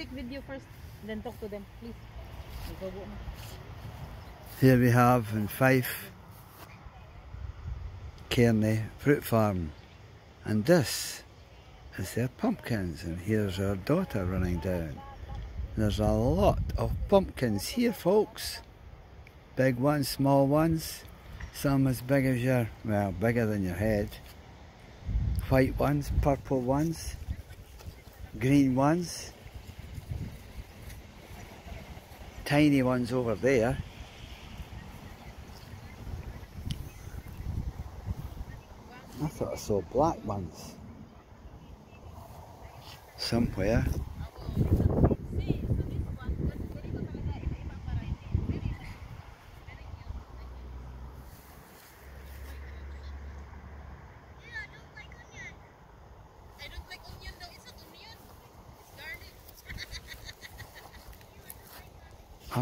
take video first, then talk to them, please. Here we have in Fife, Cairnie Fruit Farm. And this is their pumpkins. And here's our daughter running down. There's a lot of pumpkins here, folks. Big ones, small ones. Some as big as your, well, bigger than your head. White ones, purple ones, green ones. Tiny ones over there. I thought I saw black ones somewhere.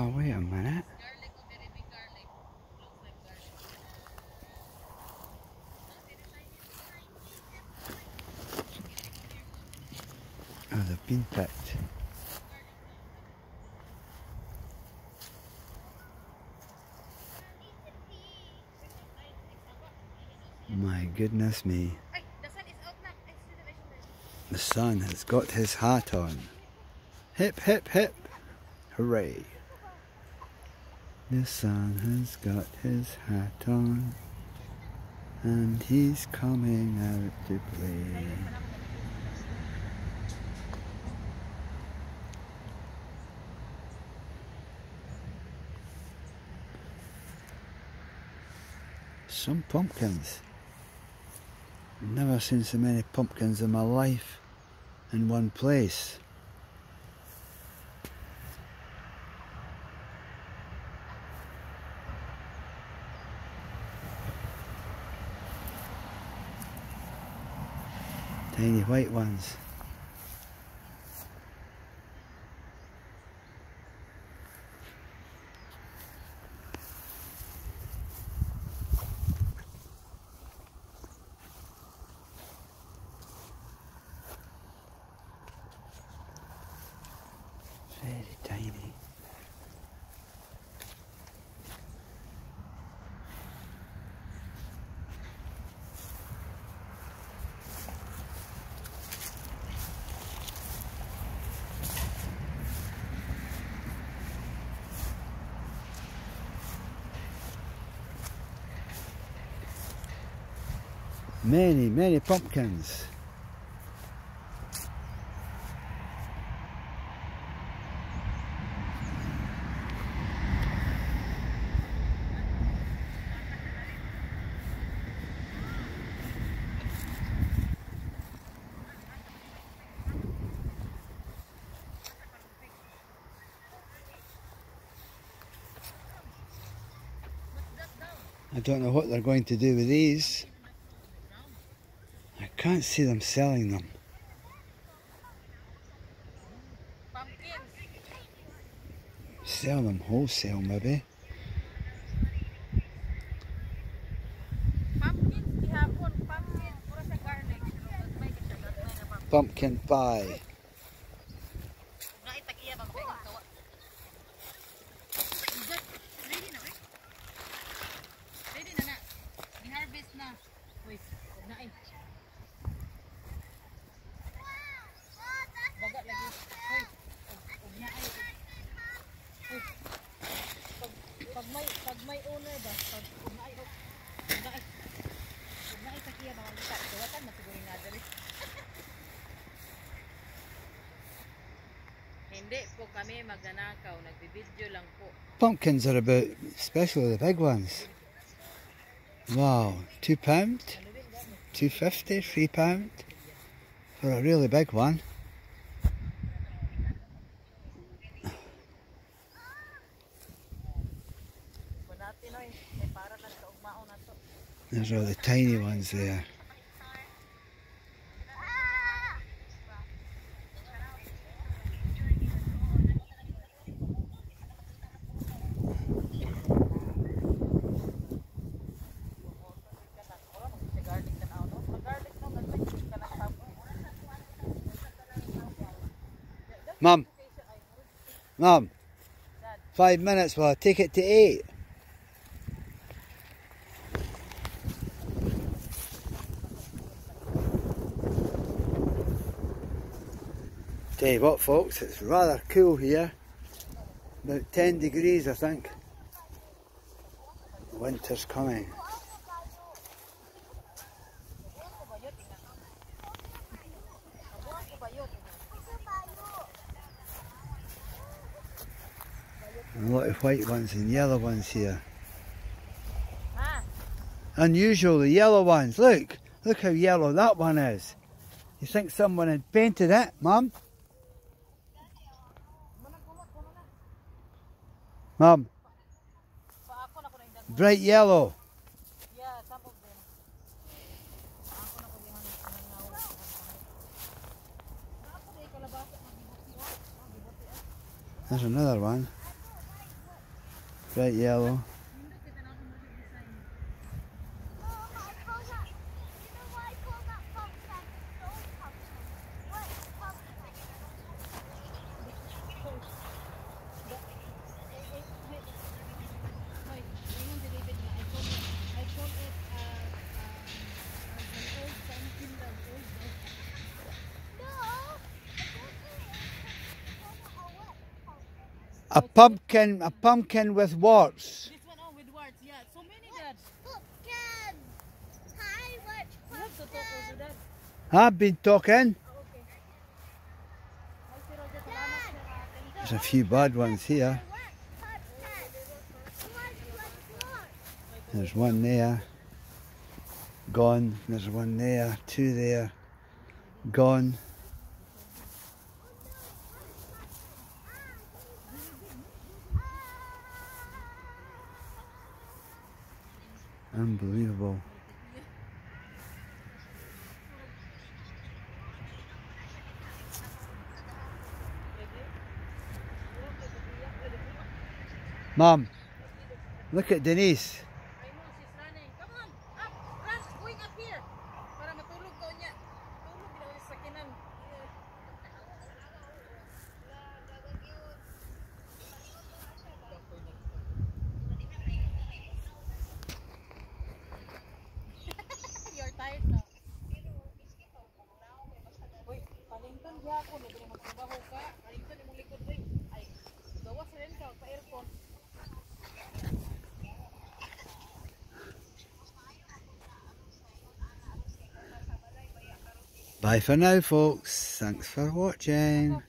Oh, wait a minute. Oh, they've been picked. My goodness me. The sun has got his hat on. Hip, hip, hip. Hooray. The sun has got his hat on. And he's coming out to play. Some pumpkins. Never seen so many pumpkins in my life in one place. Tiny white ones. Very tiny. Many, many pumpkins. I don't know what they're going to do with these. Can't see them selling them. Sell them wholesale maybe. Pumpkin. Pura Pumpkins are about, especially the big ones. Wow, two pound, two fifty, three pound for a really big one. There's all the tiny ones there. Mum, Mum, five minutes will I take it to eight? Tell you what folks, it's rather cool here. About 10 degrees I think. Winter's coming. A lot of white ones and yellow ones here. Unusual, the yellow ones. Look, look how yellow that one is. You think someone had painted it, Mum? Ha. Magibuti ah. There's another one. Bright yellow. A pumpkin, a pumpkin with warts. This one, oh, with words, yeah. So many, Dad. You have to talk also, Dad. I've been talking. Oh, okay. Ay, si Roger, salamat sa ating There's a few bad ones here. There's one there. Gone. There's one there. Two there. Gone. Unbelievable. Mom, look at Denise. Bye for now, folks. Thanks for watching.